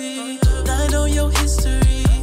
I know your history.